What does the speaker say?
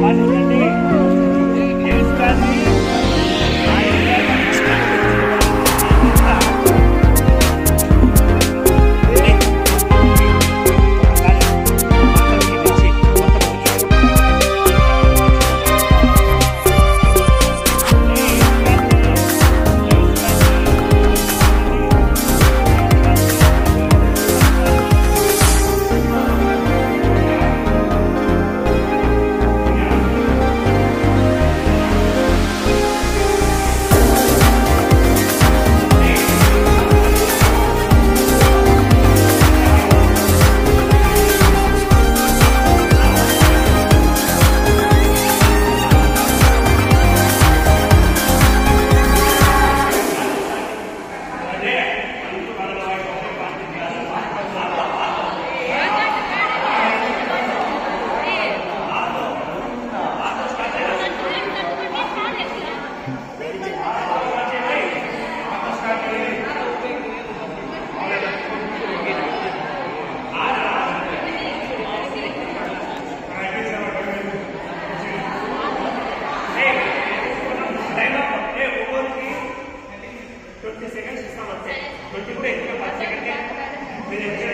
Ya Minute